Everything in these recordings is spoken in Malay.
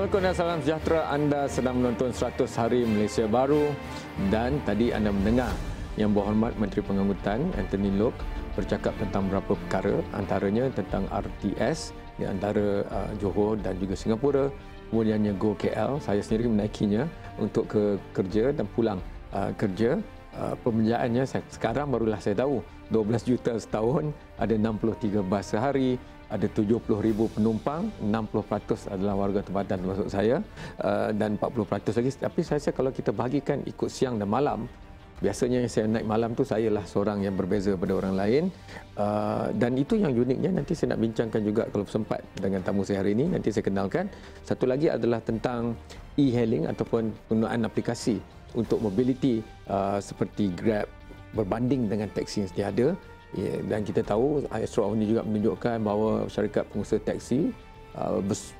Assalamualaikum dan salam sejahtera. Anda sedang menonton 100 Hari Malaysia Baru. Dan tadi anda mendengar Yang Berhormat Menteri Pengangkutan Anthony Lok bercakap tentang beberapa perkara antaranya tentang RTS di antara uh, Johor dan juga Singapura. Kemudiannya Go KL saya sendiri menaikinya untuk ke kerja dan pulang uh, kerja. Uh, pembelanjaannya sekarang barulah saya tahu 12 juta setahun ada 63 bas sehari ada 70 ribu penumpang, 60% adalah warga tempatan termasuk saya uh, dan 40% lagi. Tapi saya rasa kalau kita bahagikan ikut siang dan malam, biasanya yang saya naik malam tu saya lah seorang yang berbeza daripada orang lain. Uh, dan itu yang uniknya nanti saya nak bincangkan juga kalau sempat dengan tamu saya hari ini. Nanti saya kenalkan. Satu lagi adalah tentang e-hailing ataupun penggunaan aplikasi untuk mobility uh, seperti Grab berbanding dengan taksi yang sedia ada Ya, dan kita tahu Astro ini juga menunjukkan bahawa syarikat pengusaha taksi uh, bers-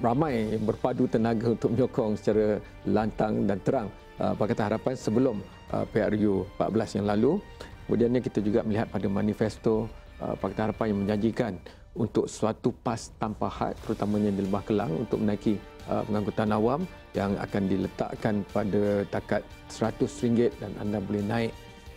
ramai berpadu tenaga untuk menyokong secara lantang dan terang uh, Pakatan Harapan sebelum uh, PRU 14 yang lalu. Kemudiannya kita juga melihat pada manifesto uh, Pakatan Harapan yang menjanjikan untuk suatu pas tanpa had terutamanya di Lembah Kelang untuk menaiki uh, pengangkutan awam yang akan diletakkan pada takat RM100 dan anda boleh naik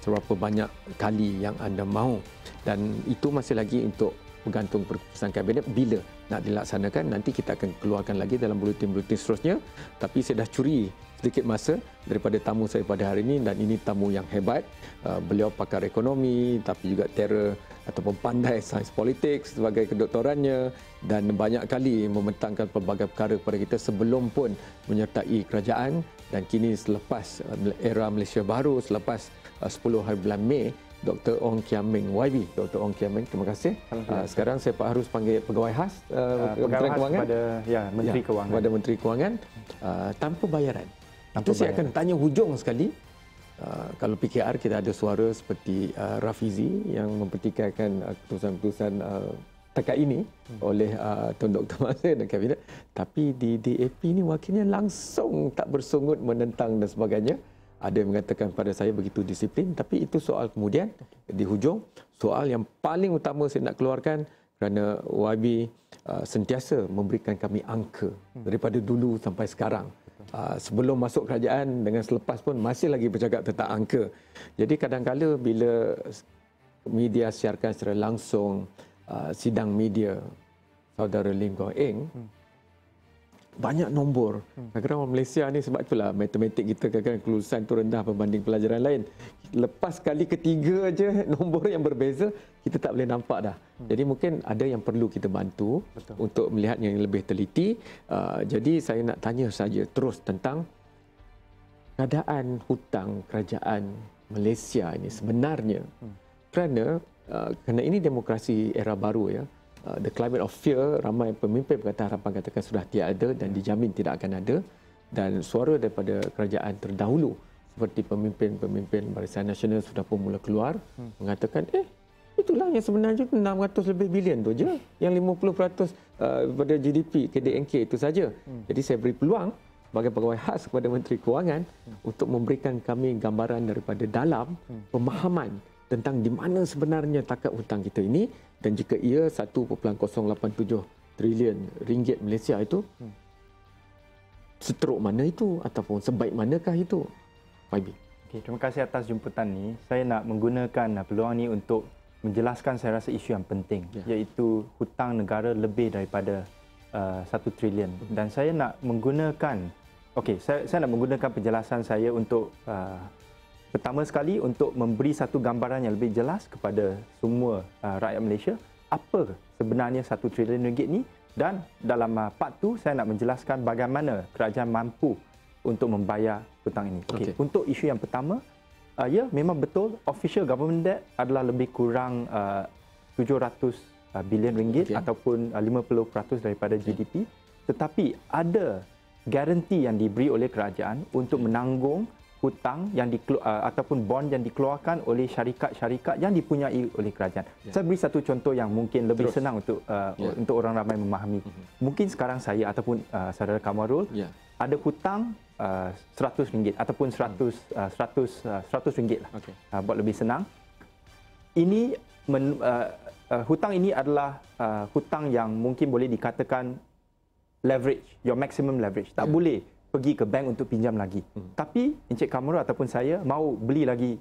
seberapa banyak kali yang anda mahu. Dan itu masih lagi untuk bergantung keputusan kabinet. Bila nak dilaksanakan nanti kita akan keluarkan lagi dalam buletin-buletin seterusnya. Tapi saya dah curi sedikit masa daripada tamu saya pada hari ini. Dan ini tamu yang hebat. Uh, beliau pakar ekonomi tapi juga terror ataupun pandai sains politik sebagai kedoktorannya. Dan banyak kali membentangkan pelbagai perkara kepada kita sebelum pun menyertai kerajaan. Dan kini selepas uh, era Malaysia baru selepas 10 hari bulan Mei Dr. Ong Kiam Meng YB Dr. Ong Kiam Meng terima kasih uh, sekarang saya harus panggil pegawai khas uh, uh, Menteri Kewangan kepada ya Menteri ya, Kewangan kepada Menteri Kewangan uh, tanpa bayaran tanpa itu saya akan tanya hujung sekali Uh, kalau PKR kita ada suara seperti uh, Rafizi yang mempertikaikan uh, keputusan-keputusan uh, takat ini hmm. oleh uh, Tuan Dr. Masir dan Kabinet tapi di DAP ini wakilnya langsung tak bersungut menentang dan sebagainya ada yang mengatakan pada saya begitu disiplin tapi itu soal kemudian di hujung soal yang paling utama saya nak keluarkan kerana YB uh, sentiasa memberikan kami angka daripada dulu sampai sekarang. Uh, sebelum masuk kerajaan dengan selepas pun masih lagi bercakap tentang angka. Jadi kadang-kala bila media siarkan secara langsung uh, sidang media saudara Lim Goh Eng hmm banyak nombor. Hmm. Kadang-kadang orang Malaysia ni sebab itulah matematik kita kadang-kadang kelulusan tu rendah berbanding pelajaran lain. Lepas kali ketiga aja nombor yang berbeza, kita tak boleh nampak dah. Hmm. Jadi mungkin ada yang perlu kita bantu Betul. untuk melihat yang lebih teliti. Uh, jadi saya nak tanya saja terus tentang keadaan hutang kerajaan Malaysia ini sebenarnya. Hmm. Kerana uh, kerana ini demokrasi era baru ya. Uh, the climate of fear ramai pemimpin Pakatan Harapan katakan sudah tiada dan dijamin tidak akan ada dan suara daripada kerajaan terdahulu seperti pemimpin-pemimpin Barisan Nasional sudah pun mula keluar hmm. mengatakan eh itulah yang sebenarnya 600 lebih bilion tu je yang 50% uh, pada GDP KDNK itu saja hmm. jadi saya beri peluang sebagai pegawai khas kepada Menteri Kewangan hmm. untuk memberikan kami gambaran daripada dalam hmm. pemahaman tentang di mana sebenarnya takat hutang kita ini dan jika ia 1.087 trilion ringgit Malaysia itu hmm. seteruk mana itu ataupun sebaik manakah itu YB okay, terima kasih atas jemputan ni saya nak menggunakan peluang ni untuk menjelaskan saya rasa isu yang penting ya. iaitu hutang negara lebih daripada uh, 1 trilion hmm. dan saya nak menggunakan okey saya saya nak menggunakan penjelasan saya untuk uh, Pertama sekali untuk memberi satu gambaran yang lebih jelas kepada semua uh, rakyat Malaysia apa sebenarnya satu trilion ringgit ni dan dalam uh, part tu saya nak menjelaskan bagaimana kerajaan mampu untuk membayar hutang ini. Okay. Okay. Untuk isu yang pertama, uh, ya memang betul official government debt adalah lebih kurang uh, 700 uh, bilion ringgit okay. ataupun uh, 50% daripada okay. GDP tetapi ada garanti yang diberi oleh kerajaan untuk menanggung hutang yang dikelu- uh, ataupun bond yang dikeluarkan oleh syarikat-syarikat yang dipunyai oleh kerajaan. Ya. Saya beri satu contoh yang mungkin lebih Terus. senang untuk uh, ya. untuk orang ramai memahami. Uh-huh. Mungkin sekarang saya ataupun uh, saudara Kamarul ya. ada hutang uh, RM100 ataupun RM100 uh, 100 uh, 100 ringgit lah. Okay. Uh, buat lebih senang. Ini men, uh, uh, hutang ini adalah uh, hutang yang mungkin boleh dikatakan leverage, your maximum leverage. Tak yeah. boleh pergi ke bank untuk pinjam lagi. Hmm. Tapi Encik Kamara ataupun saya mau beli lagi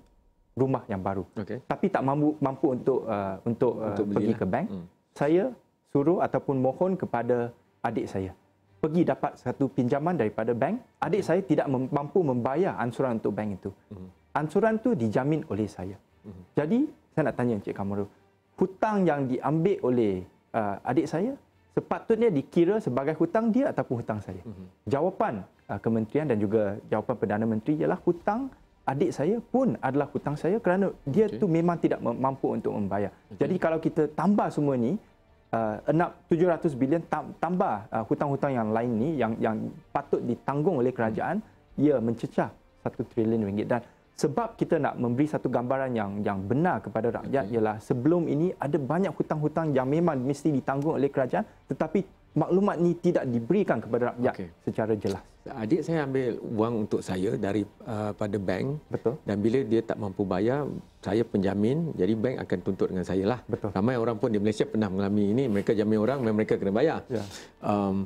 rumah yang baru. Okay. Tapi tak mampu mampu untuk uh, untuk, uh, untuk pergi lah. ke bank. Hmm. Saya suruh ataupun mohon kepada adik saya pergi dapat satu pinjaman daripada bank. Adik saya tidak mampu membayar ansuran untuk bank itu. Hmm. Ansuran itu dijamin oleh saya. Hmm. Jadi saya nak tanya Encik Kamara, hutang yang diambil oleh uh, adik saya sepatutnya dikira sebagai hutang dia ataupun hutang saya. Mm-hmm. Jawapan uh, kementerian dan juga jawapan Perdana Menteri ialah hutang adik saya pun adalah hutang saya kerana dia okay. tu memang tidak mampu untuk membayar. Okay. Jadi kalau kita tambah semua ni uh, 700 bilion tambah uh, hutang-hutang yang lain ni yang yang patut ditanggung oleh kerajaan mm. ia mencecah 1 trilion ringgit dan sebab kita nak memberi satu gambaran yang yang benar kepada rakyat okay. ialah sebelum ini ada banyak hutang-hutang yang memang mesti ditanggung oleh kerajaan tetapi maklumat ni tidak diberikan kepada rakyat okay. secara jelas. Adik saya ambil wang untuk saya dari uh, pada bank. Betul. Dan bila dia tak mampu bayar, saya penjamin, jadi bank akan tuntut dengan saya lah. Betul. Ramai orang pun di Malaysia pernah mengalami ini, mereka jamin orang, mereka kena bayar. Ya. Um,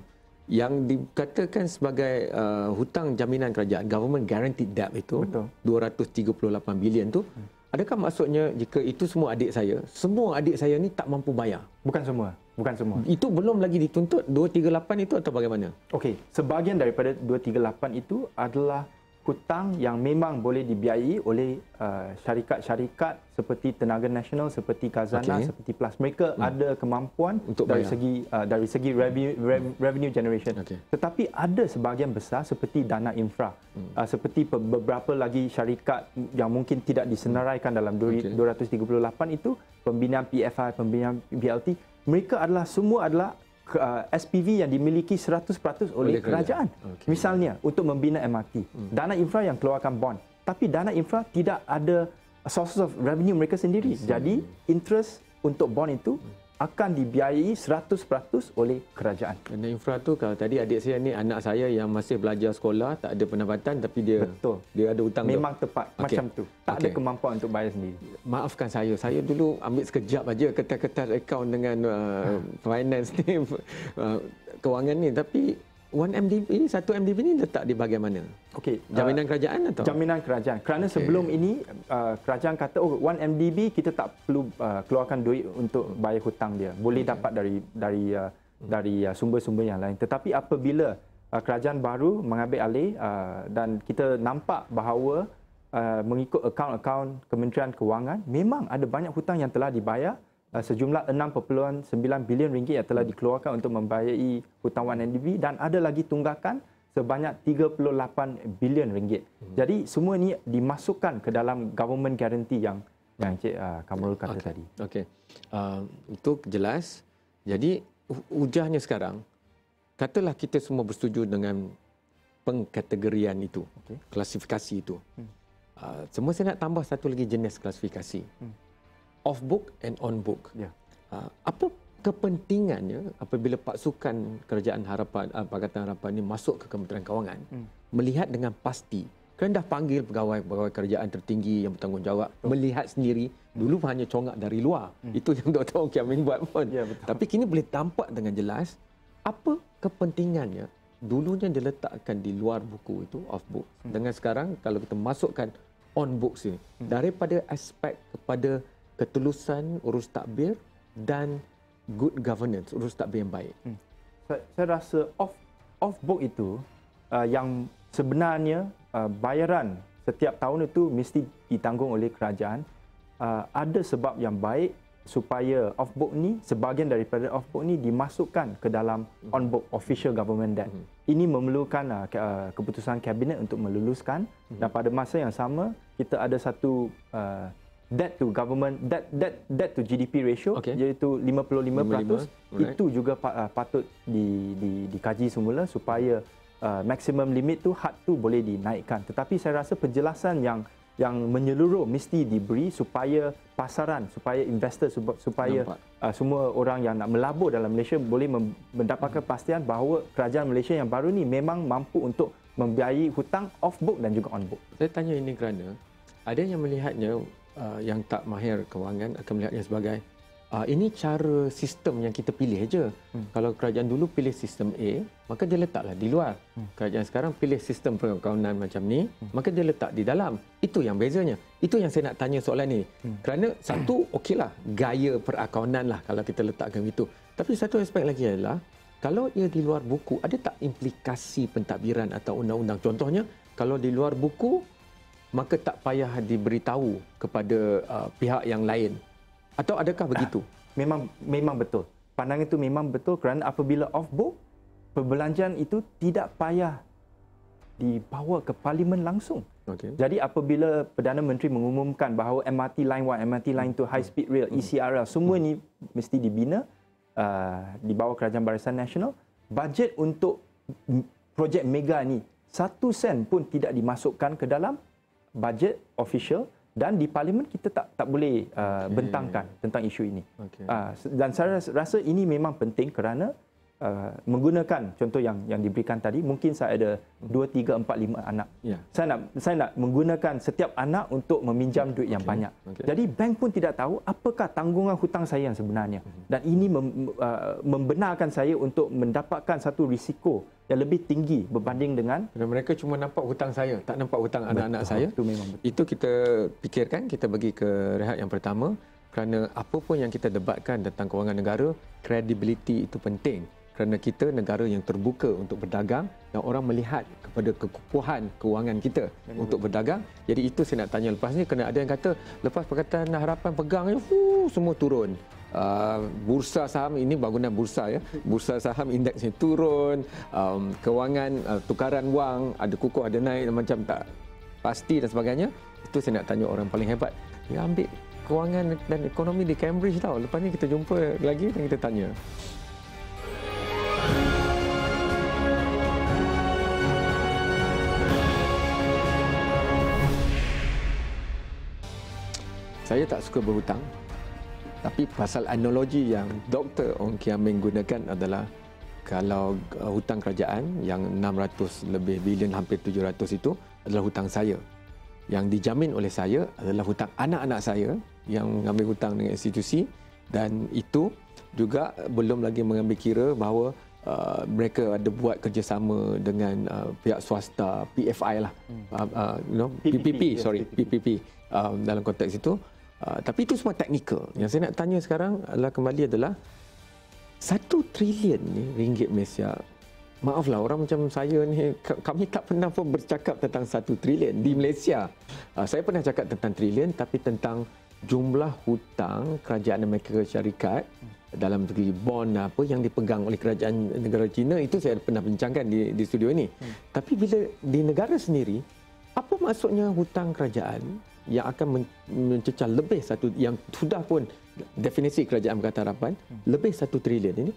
yang dikatakan sebagai uh, hutang jaminan kerajaan government guaranteed debt itu Betul. 238 bilion tu hmm. adakah maksudnya jika itu semua adik saya semua adik saya ni tak mampu bayar bukan semua bukan semua itu belum lagi dituntut 238 itu atau bagaimana okey sebahagian daripada 238 itu adalah hutang yang memang boleh dibiayai oleh uh, syarikat-syarikat seperti Tenaga Nasional, seperti Kazana, okay. seperti Plus. Mereka hmm. ada kemampuan Untuk dari bayar. segi uh, dari segi revenue, hmm. revenue generation. Okay. Tetapi ada sebahagian besar seperti dana infra, hmm. uh, seperti beberapa lagi syarikat yang mungkin tidak disenaraikan dalam okay. 238 itu, pembinaan PFI, pembinaan BLT, mereka adalah semua adalah uh, SPV yang dimiliki 100% oleh, oleh kerajaan. Okay. Misalnya untuk membina MRT, hmm. dana infra yang keluarkan bond. Tapi dana infra tidak ada sources of revenue mereka sendiri. Jadi interest untuk bond itu akan dibiayai 100% oleh kerajaan. Dana infra tu kalau tadi adik saya ni anak saya yang masih belajar sekolah tak ada pendapatan tapi dia Betul. dia ada hutang memang tu. tepat okay. macam tu. Tak okay. ada kemampuan untuk bayar sendiri. Maafkan saya. Saya dulu ambil sekejap aja kertas-kertas akaun dengan uh, finance ni uh, kewangan ni tapi 1MDB, satu MDB ini letak di bahagian mana? Okey, jaminan uh, kerajaan atau? Jaminan kerajaan. Kerana okay. sebelum ini uh, kerajaan kata oh 1MDB kita tak perlu uh, keluarkan duit untuk bayar hutang dia. Boleh okay. dapat dari dari uh, dari uh, sumber-sumber yang lain. Tetapi apabila uh, kerajaan baru mengambil alih uh, dan kita nampak bahawa uh, mengikut akaun-akaun Kementerian Kewangan memang ada banyak hutang yang telah dibayar Uh, sejumlah 6.9 bilion ringgit yang telah dikeluarkan untuk membayari hutang 1NDB dan ada lagi tunggakan sebanyak 38 bilion ringgit. Hmm. Jadi semua ini dimasukkan ke dalam government guarantee yang yang Encik uh, Kamarul kata okay. tadi. Okey. Uh, itu jelas. Jadi ujahnya sekarang katalah kita semua bersetuju dengan pengkategorian itu, okay. klasifikasi itu. Hmm. Uh, semua saya nak tambah satu lagi jenis klasifikasi. Hmm off book and on book. Ya. Uh, apa kepentingannya apabila pasukan kerajaan harapan uh, Pakatan Harapan ini masuk ke Kementerian Kewangan hmm. melihat dengan pasti kerana dah panggil pegawai-pegawai kerajaan tertinggi yang bertanggungjawab betul. melihat sendiri dulu hanya congak dari luar hmm. itu yang Dr. Ong Kiam buat pun ya, betul. tapi kini boleh tampak dengan jelas apa kepentingannya dulunya diletakkan di luar buku itu off book hmm. dengan sekarang kalau kita masukkan on book sini hmm. daripada aspek kepada ketulusan urus takbir dan good governance urus takbir yang baik. Hmm. Saya, saya rasa off off book itu uh, yang sebenarnya uh, bayaran setiap tahun itu mesti ditanggung oleh kerajaan uh, ada sebab yang baik supaya off book ni sebahagian daripada off book ni dimasukkan ke dalam hmm. on book official government debt. Hmm. Ini memerlukan uh, ke, uh, keputusan kabinet untuk meluluskan hmm. dan pada masa yang sama kita ada satu uh, debt to government debt debt debt to GDP ratio okay. iaitu 55%, 55%. itu juga uh, patut di, di dikaji semula supaya uh, maximum limit tu had tu boleh dinaikkan tetapi saya rasa penjelasan yang yang menyeluruh mesti diberi supaya pasaran supaya investor supaya uh, semua orang yang nak melabur dalam Malaysia boleh mendapatkan kepastian bahawa kerajaan Malaysia yang baru ni memang mampu untuk membiayai hutang off book dan juga on book. Saya tanya ini kerana ada yang melihatnya uh, yang tak mahir kewangan akan melihatnya sebagai uh, ini cara sistem yang kita pilih je. Hmm. Kalau kerajaan dulu pilih sistem A, maka dia letaklah di luar. Hmm. Kerajaan sekarang pilih sistem perkawanan macam ni, hmm. maka dia letak di dalam. Itu yang bezanya. Itu yang saya nak tanya soalan ni. Hmm. Kerana satu, okeylah, gaya perakawanan lah kalau kita letakkan itu. Tapi satu aspek lagi adalah, kalau ia di luar buku, ada tak implikasi pentadbiran atau undang-undang? Contohnya, kalau di luar buku, maka tak payah diberitahu kepada uh, pihak yang lain atau adakah begitu? Memang memang betul. Pandangan itu memang betul kerana apabila off book, perbelanjaan itu tidak payah dibawa ke parlimen langsung. Okay. Jadi apabila Perdana Menteri mengumumkan bahawa MRT Line 1, MRT Line 2, High Speed Rail, ECRL, semua ini mesti dibina uh, di bawah Kerajaan Barisan Nasional, bajet untuk projek mega ini satu sen pun tidak dimasukkan ke dalam bajet official dan di parlimen kita tak tak boleh uh, okay. bentangkan tentang isu ini. Okay. Uh, dan saya rasa ini memang penting kerana uh, menggunakan contoh yang yang diberikan tadi mungkin saya ada 2 3 4 5 anak. Yeah. Saya nak saya nak menggunakan setiap anak untuk meminjam duit yang okay. banyak. Okay. Jadi bank pun tidak tahu apakah tanggungan hutang saya yang sebenarnya. Uh-huh. Dan ini mem, uh, membenarkan saya untuk mendapatkan satu risiko yang lebih tinggi berbanding dengan dan mereka cuma nampak hutang saya tak nampak hutang anak-anak saya itu memang betul. itu kita fikirkan kita bagi ke rehat yang pertama kerana apa pun yang kita debatkan tentang kewangan negara credibility itu penting kerana kita negara yang terbuka untuk berdagang dan orang melihat kepada kekukuhan kewangan kita dan untuk betul. berdagang. Jadi itu saya nak tanya lepas ni kena ada yang kata lepas perkataan harapan pegang hu, semua turun. Uh, bursa saham ini bangunan bursa ya. Bursa saham indeksnya turun um, kewangan uh, tukaran wang ada kukuh ada naik macam tak pasti dan sebagainya. Itu saya nak tanya orang paling hebat. Dia ambil kewangan dan ekonomi di Cambridge tau. Lepas ni kita jumpa lagi dan kita tanya saya tak suka berhutang tapi pasal analogi yang Dr. Ong Kiam Meng gunakan adalah kalau uh, hutang kerajaan yang 600 lebih bilion hampir 700 itu adalah hutang saya. Yang dijamin oleh saya adalah hutang anak-anak saya yang mengambil hutang dengan institusi dan itu juga belum lagi mengambil kira bahawa uh, mereka ada buat kerjasama dengan uh, pihak swasta PFI lah hmm. uh, uh, you know PPP, PPP sorry PPP, PPP uh, dalam konteks itu Uh, tapi itu semua teknikal. Yang saya nak tanya sekarang adalah kembali adalah satu trilion ni ringgit Malaysia. Maaflah orang macam saya ni kami tak pernah pun bercakap tentang satu trilion di Malaysia. Uh, saya pernah cakap tentang trilion tapi tentang jumlah hutang kerajaan Amerika Syarikat dalam segi bond apa yang dipegang oleh kerajaan negara China itu saya pernah bincangkan di di studio ini. Hmm. Tapi bila di negara sendiri apa maksudnya hutang kerajaan yang akan mencecah lebih satu yang sudah pun definisi kerajaan Pakatan Harapan hmm. lebih satu trilion ini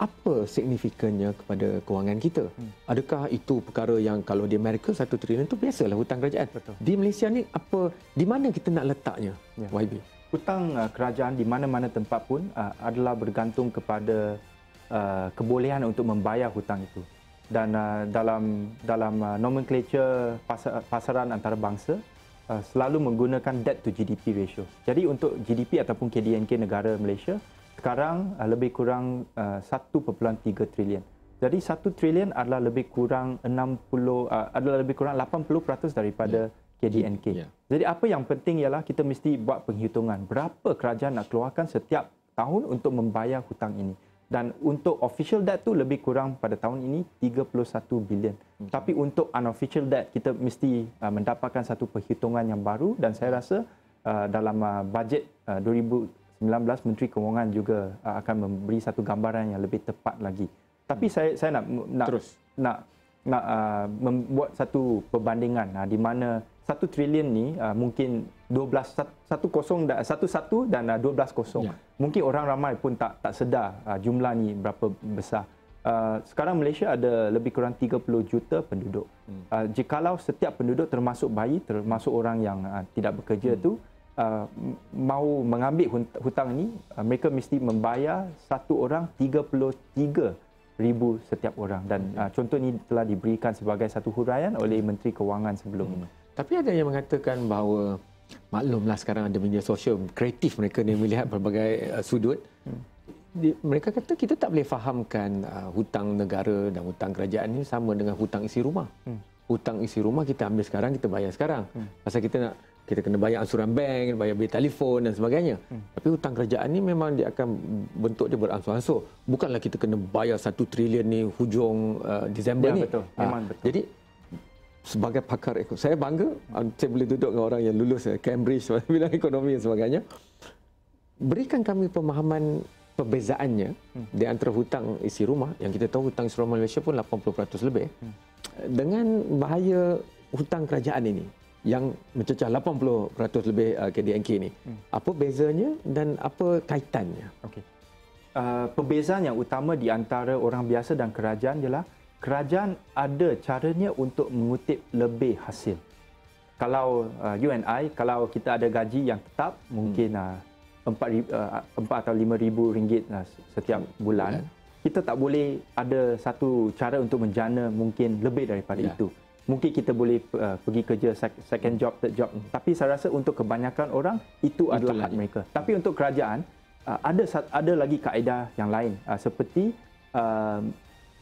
apa signifikannya kepada kewangan kita hmm. adakah itu perkara yang kalau di Amerika satu trilion itu biasalah hutang kerajaan Betul. di Malaysia ni apa di mana kita nak letaknya ya. YB hutang uh, kerajaan di mana-mana tempat pun uh, adalah bergantung kepada uh, kebolehan untuk membayar hutang itu dan uh, dalam dalam uh, nomenclature pasar, pasaran antarabangsa Uh, selalu menggunakan debt to GDP ratio. Jadi untuk GDP ataupun KDNK negara Malaysia sekarang uh, lebih kurang uh, 1.3 trilion. Jadi 1 trilion adalah lebih kurang 60 uh, adalah lebih kurang 80% daripada yeah. KDNK. Yeah. Jadi apa yang penting ialah kita mesti buat penghitungan berapa kerajaan nak keluarkan setiap tahun untuk membayar hutang ini dan untuk official debt tu lebih kurang pada tahun ini 31 bilion. Hmm. Tapi untuk unofficial debt kita mesti uh, mendapatkan satu perhitungan yang baru dan saya rasa uh, dalam uh, bajet uh, 2019 Menteri Kewangan juga uh, akan memberi satu gambaran yang lebih tepat lagi. Tapi hmm. saya saya nak nak Terus. nak nak uh, membuat satu perbandingan uh, di mana satu trilion ni uh, mungkin 12 satu kosong satu satu dan uh, 12 kosong. Ya. Mungkin orang ramai pun tak tak sedar uh, jumlah ni berapa besar. Uh, sekarang Malaysia ada lebih kurang 30 juta penduduk. Hmm. Uh, jikalau setiap penduduk termasuk bayi, termasuk orang yang uh, tidak bekerja hmm. tu uh, mau mengambil hutang ini, uh, mereka mesti membayar satu orang 33 ribu setiap orang dan hmm. uh, contoh ini telah diberikan sebagai satu huraian oleh Menteri Kewangan sebelum hmm. ini. Tapi ada yang mengatakan bahawa maklumlah sekarang ada media sosial kreatif mereka ni melihat pelbagai uh, sudut hmm. Di, mereka kata kita tak boleh fahamkan uh, hutang negara dan hutang kerajaan ini sama dengan hutang isi rumah hmm. hutang isi rumah kita ambil sekarang kita bayar sekarang hmm. pasal kita nak kita kena bayar ansuran bank, bayar bil telefon dan sebagainya. Hmm. Tapi hutang kerajaan ni memang dia akan bentuk dia beransur-ansur. Bukanlah kita kena bayar satu trilion ni hujung uh, Disember ya, ni. Betul. Ah, memang ha. betul. Jadi sebagai pakar ekonomi, saya bangga hmm. saya boleh duduk dengan orang yang lulus Cambridge bidang ekonomi dan sebagainya. Berikan kami pemahaman perbezaannya hmm. di antara hutang isi rumah yang kita tahu hutang isi rumah Malaysia pun 80% lebih hmm. dengan bahaya hutang kerajaan ini yang mencecah 80% lebih uh, KDNK ini. Hmm. Apa bezanya dan apa kaitannya? Okey. Uh, perbezaan yang utama di antara orang biasa dan kerajaan ialah kerajaan ada caranya untuk mengutip lebih hasil. Kalau uh, you and I, kalau kita ada gaji yang tetap, hmm. mungkin uh, 4, uh, 4 atau 5 ribu ringgit uh, setiap hmm. bulan, kita tak boleh ada satu cara untuk menjana mungkin lebih daripada ya. itu mungkin kita boleh uh, pergi kerja second job third job hmm. tapi saya rasa untuk kebanyakan orang itu adalah hak mereka tapi untuk kerajaan uh, ada ada lagi kaedah yang lain uh, seperti uh,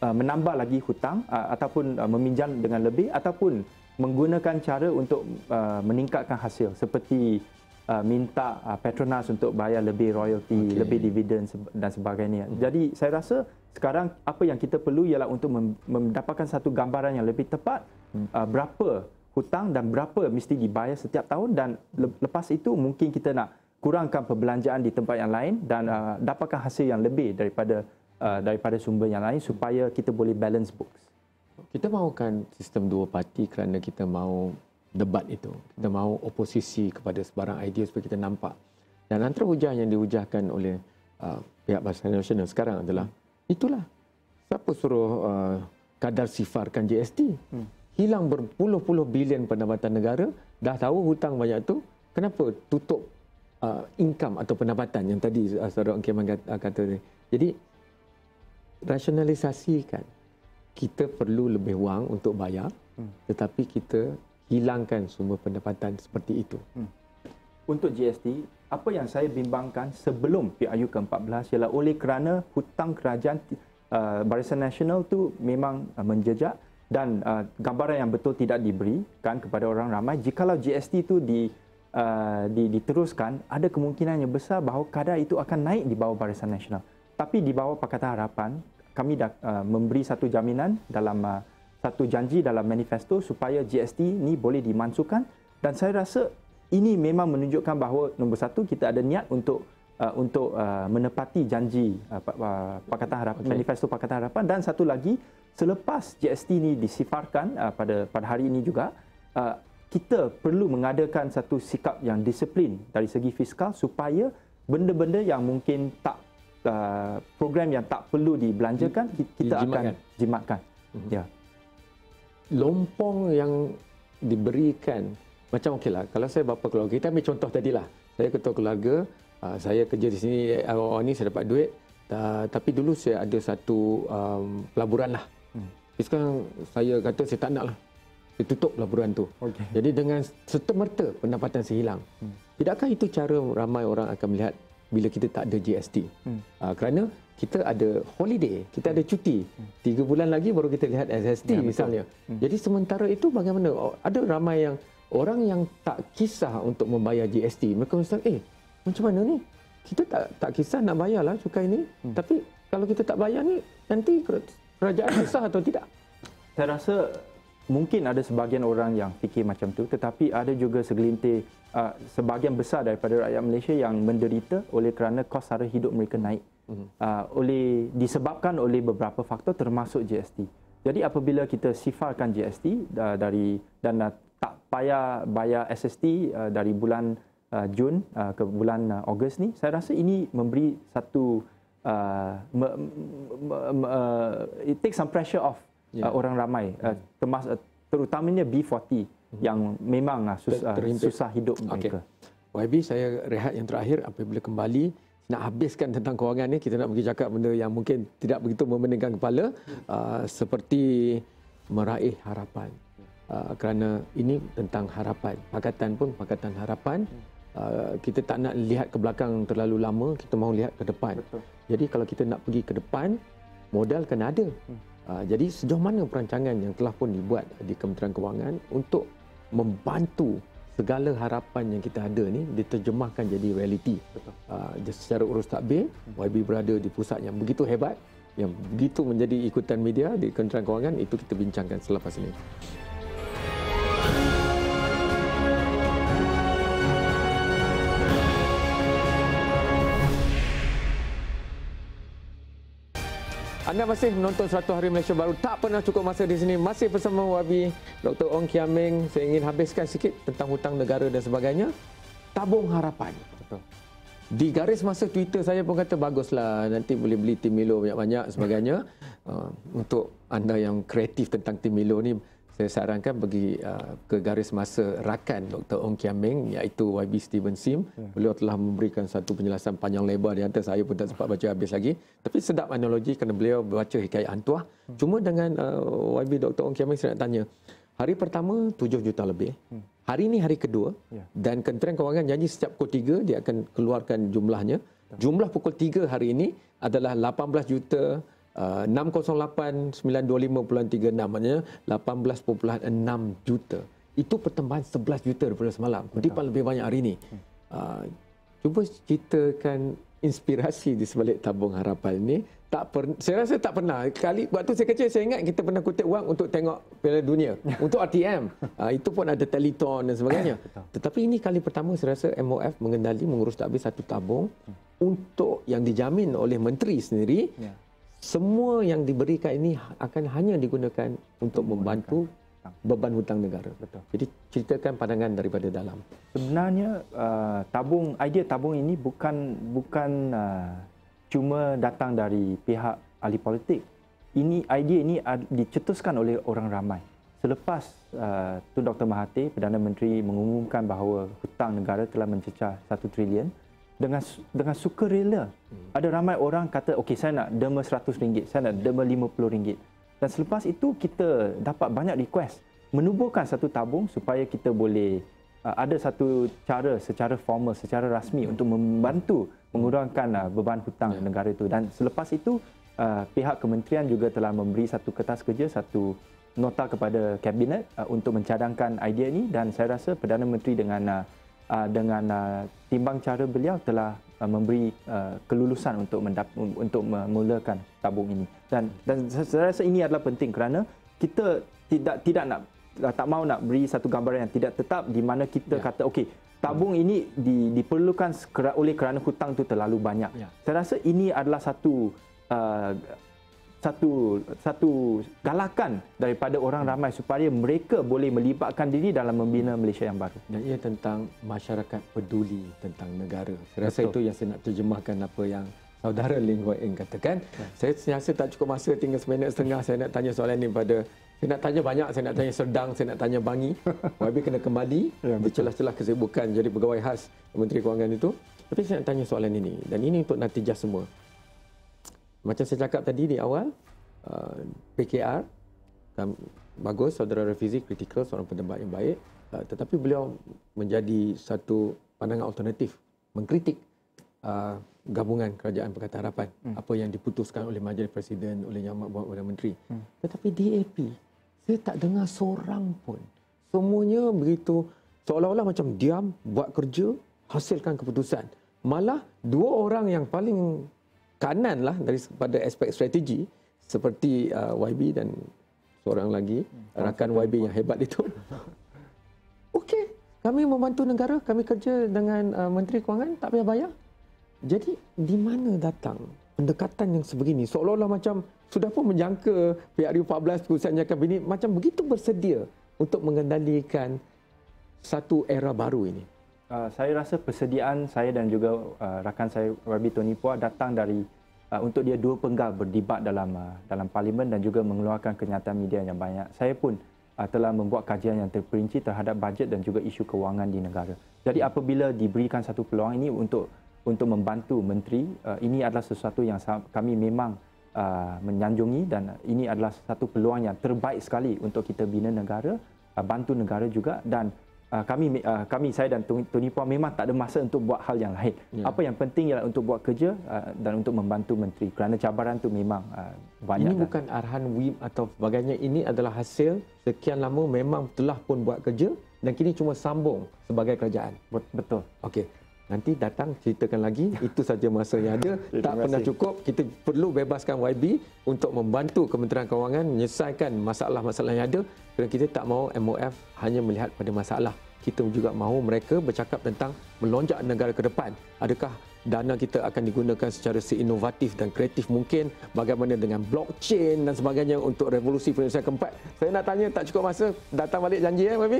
uh, menambah lagi hutang uh, ataupun uh, meminjam dengan lebih ataupun menggunakan cara untuk uh, meningkatkan hasil seperti uh, minta uh, Petronas untuk bayar lebih royalty, okay. lebih dividen dan sebagainya. Hmm. Jadi saya rasa sekarang apa yang kita perlu ialah untuk mendapatkan satu gambaran yang lebih tepat hmm. uh, berapa hutang dan berapa mesti dibayar setiap tahun dan lepas itu mungkin kita nak kurangkan perbelanjaan di tempat yang lain dan uh, dapatkan hasil yang lebih daripada uh, daripada sumber yang lain supaya kita boleh balance books. Kita mahukan sistem dua parti kerana kita mahu debat itu. Kita mahu oposisi kepada sebarang idea supaya kita nampak. Dan antara hujah yang dihujahkan oleh uh, pihak Barisan Nasional sekarang adalah itulah siapa suruh uh, kadar sifarkan GST. Hmm hilang berpuluh-puluh bilion pendapatan negara, dah tahu hutang banyak tu, kenapa tutup uh, income atau pendapatan yang tadi uh, Saudara Angkeman kata, uh, kata ni. Jadi, rasionalisasikan. Kita perlu lebih wang untuk bayar, hmm. tetapi kita hilangkan sumber pendapatan seperti itu. Hmm. Untuk GST, apa yang saya bimbangkan sebelum PRU ke-14 ialah oleh kerana hutang kerajaan uh, Barisan Nasional tu memang uh, menjejak dan uh, gambaran yang betul tidak diberikan kepada orang ramai jikalau GST itu di uh, di, diteruskan ada kemungkinan yang besar bahawa kadar itu akan naik di bawah Barisan Nasional tapi di bawah Pakatan Harapan kami dah uh, memberi satu jaminan dalam uh, satu janji dalam manifesto supaya GST ini boleh dimansuhkan dan saya rasa ini memang menunjukkan bahawa nombor satu kita ada niat untuk uh, untuk uh, menepati janji uh, Pakatan Harapan okay. manifesto Pakatan Harapan dan satu lagi selepas GST ini disifarkan uh, pada pada hari ini juga uh, kita perlu mengadakan satu sikap yang disiplin dari segi fiskal supaya benda-benda yang mungkin tak uh, program yang tak perlu dibelanjakan kita akan jimatkan. Mm-hmm. Ya. Lompong yang diberikan macam okeylah kalau saya bapa keluarga kita ambil contoh tadilah saya ketua keluarga uh, saya kerja di sini awal-awal ni saya dapat duit uh, tapi dulu saya ada satu um, pelaburan lah hmm. sekarang saya kata saya tak nak lah saya tutup pelaburan tu okay. jadi dengan serta-merta pendapatan saya hilang hmm. tidakkah itu cara ramai orang akan melihat bila kita tak ada GST hmm. uh, kerana kita ada holiday, kita ada cuti. Hmm. Tiga bulan lagi baru kita lihat SST ya, misalnya. Hmm. Jadi sementara itu bagaimana? Ada ramai yang orang yang tak kisah untuk membayar GST. Mereka mesti eh macam mana ni? Kita tak tak kisah nak bayarlah cukai ni. Hmm. Tapi kalau kita tak bayar ni, nanti kerajaan kisah atau tidak? Saya rasa mungkin ada sebahagian orang yang fikir macam tu. Tetapi ada juga segelintir, uh, sebahagian besar daripada rakyat Malaysia yang menderita oleh kerana kos sara hidup mereka naik. Hmm. Uh, oleh Disebabkan oleh beberapa faktor termasuk GST. Jadi apabila kita sifarkan GST uh, dari dan uh, tak payah bayar SST uh, dari bulan uh, Jun uh, ke bulan uh, Ogos ni saya rasa ini memberi satu uh, me, me, me, uh, it takes some pressure off yeah. uh, orang ramai uh, termas uh, terutamanya B40 hmm. yang memang uh, sus, uh, susah hidup mereka. Okay. YB saya rehat yang terakhir apabila kembali nak habiskan tentang kewangan ni kita nak pergi cakap benda yang mungkin tidak begitu memeningkan kepala uh, seperti meraih harapan. uh, kerana ini tentang harapan. Pakatan pun pakatan harapan. Uh, kita tak nak lihat ke belakang terlalu lama, kita mahu lihat ke depan. Betul. Jadi kalau kita nak pergi ke depan, modal kena ada. Hmm. Uh, jadi sejauh mana perancangan yang telah pun dibuat di Kementerian Kewangan untuk membantu segala harapan yang kita ada ni diterjemahkan jadi realiti. Uh, secara urus takbir. YB berada di pusat yang begitu hebat, yang begitu menjadi ikutan media di Kementerian Kewangan, itu kita bincangkan selepas ini. Anda masih menonton 100 Hari Malaysia Baru. Tak pernah cukup masa di sini. Masih bersama Wabi Dr. Ong Kiam Ming. Saya ingin habiskan sikit tentang hutang negara dan sebagainya. Tabung harapan. Di garis masa Twitter saya pun kata baguslah. Nanti boleh beli Tim Milo banyak-banyak sebagainya. Uh, untuk anda yang kreatif tentang Tim Milo ni, saya sarankan pergi uh, ke garis masa rakan Dr. Ong Kiam Meng iaitu YB Steven Sim. Ya. Beliau telah memberikan satu penjelasan panjang lebar di atas saya pun tak sempat baca habis lagi. Tapi sedap analogi kerana beliau baca hikayat hantuah. Hmm. Cuma dengan uh, YB Dr. Ong Kiam Meng saya nak tanya. Hari pertama 7 juta lebih. Hmm. Hari ini hari kedua ya. dan Kementerian Kewangan janji setiap pukul 3 dia akan keluarkan jumlahnya. Jumlah pukul 3 hari ini adalah 18 juta 608 925.36 maknanya 18.6 juta. Itu pertambahan 11 juta daripada semalam. Kutipan lebih banyak hari ini. Uh, cuba ceritakan inspirasi di sebalik tabung harapan ini. Tak per, saya rasa tak pernah. Kali waktu saya kecil saya ingat kita pernah kutip wang untuk tengok Piala Dunia, untuk RTM. Uh, itu pun ada teleton dan sebagainya. Tetapi ini kali pertama saya rasa MOF mengendali mengurus tak habis satu tabung untuk yang dijamin oleh menteri sendiri. Ya semua yang diberikan ini akan hanya digunakan untuk membantu beban hutang negara. Betul. Jadi ceritakan pandangan daripada dalam. Sebenarnya uh, tabung idea tabung ini bukan bukan uh, cuma datang dari pihak ahli politik. Ini idea ini dicetuskan oleh orang ramai. Selepas uh, tu Dr Mahathir Perdana Menteri mengumumkan bahawa hutang negara telah mencecah 1 trilion, dengan dengan sukarela. Hmm. Ada ramai orang kata, okey saya nak derma RM100, saya nak derma RM50. Dan selepas itu kita dapat banyak request menubuhkan satu tabung supaya kita boleh uh, ada satu cara secara formal, secara rasmi untuk membantu mengurangkan uh, beban hutang yeah. negara itu. Dan selepas itu uh, pihak kementerian juga telah memberi satu kertas kerja, satu nota kepada kabinet uh, untuk mencadangkan idea ini dan saya rasa Perdana Menteri dengan uh, uh, dengan uh, timbang cara beliau telah uh, memberi uh, kelulusan untuk mendap- untuk memulakan tabung ini dan dan saya rasa ini adalah penting kerana kita tidak tidak nak uh, tak mau nak beri satu gambaran yang tidak tetap di mana kita ya. kata okey tabung hmm. ini di, diperlukan oleh kerana hutang itu terlalu banyak. Ya. Saya rasa ini adalah satu uh, satu satu galakan daripada orang ramai supaya mereka boleh melibatkan diri dalam membina Malaysia yang baru. Dan ia tentang masyarakat peduli tentang negara. Saya rasa Betul. itu yang saya nak terjemahkan apa yang saudara Ling Hoi Eng katakan. Ya. Saya rasa tak cukup masa tinggal seminit setengah saya nak tanya soalan ini pada saya nak tanya banyak, saya nak tanya Serdang, saya nak tanya Bangi. YB kena kembali ya, di celah-celah kesibukan jadi pegawai khas Menteri Kewangan itu. Tapi saya nak tanya soalan ini dan ini untuk natijah semua. Macam saya cakap tadi di awal, uh, PKR kan, bagus, saudara Rafizi kritikal, seorang pendebat yang baik. Uh, tetapi beliau menjadi satu pandangan alternatif, mengkritik uh, gabungan Kerajaan Pakatan Harapan, hmm. apa yang diputuskan oleh Majlis Presiden, oleh Yang Buat Menteri. Hmm. Tetapi DAP, saya tak dengar seorang pun. Semuanya begitu seolah-olah macam diam, buat kerja, hasilkan keputusan. Malah dua orang yang paling kanan lah dari pada aspek strategi seperti uh, YB dan seorang lagi hmm, rakan YB yang hebat itu. Okey, kami membantu negara, kami kerja dengan uh, Menteri Kewangan tak payah bayar. Jadi di mana datang pendekatan yang sebegini? Seolah-olah macam sudah pun menjangka PRU14 perusahaan bini macam begitu bersedia untuk mengendalikan satu era baru ini. Uh, saya rasa persediaan saya dan juga uh, rakan saya Rabi Tony Pua datang dari uh, untuk dia dua penggal berdebat dalam uh, dalam parlimen dan juga mengeluarkan kenyataan media yang banyak. Saya pun uh, telah membuat kajian yang terperinci terhadap bajet dan juga isu kewangan di negara. Jadi apabila diberikan satu peluang ini untuk untuk membantu menteri, uh, ini adalah sesuatu yang kami memang uh, menyanjungi dan ini adalah satu peluang yang terbaik sekali untuk kita bina negara bantu negara juga dan uh, kami uh, kami saya dan Tony Puan memang tak ada masa untuk buat hal yang lain. Ya. Apa yang penting ialah untuk buat kerja uh, dan untuk membantu menteri kerana cabaran tu memang uh, banyak. Ini kan. bukan arahan WIM atau sebagainya ini adalah hasil sekian lama memang telah pun buat kerja dan kini cuma sambung sebagai kerajaan. Betul. Okey. Nanti datang ceritakan lagi. Itu saja masa yang ada. tak pernah cukup. Kita perlu bebaskan YB untuk membantu Kementerian Kewangan menyelesaikan masalah-masalah yang ada. Kerana kita tak mahu MOF hanya melihat pada masalah. Kita juga mahu mereka bercakap tentang melonjak negara ke depan. Adakah dana kita akan digunakan secara seinovatif dan kreatif mungkin. Bagaimana dengan blockchain dan sebagainya untuk revolusi penyelesaian keempat. Saya nak tanya tak cukup masa? Datang balik janji ya Wabi?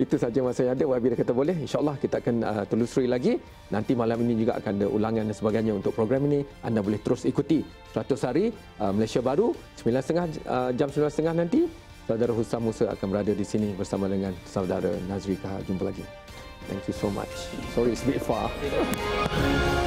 Itu saja masa yang ada. Wabi dah kata boleh insyaAllah kita akan uh, telusuri lagi. Nanti malam ini juga akan ada ulangan dan sebagainya untuk program ini. Anda boleh terus ikuti 100 hari uh, Malaysia Baru 9.30 uh, jam 9.30 nanti. Saudara Husam Musa akan berada di sini bersama dengan saudara Nazri. Jumpa lagi. Thank you so much. Sorry, it's a bit far.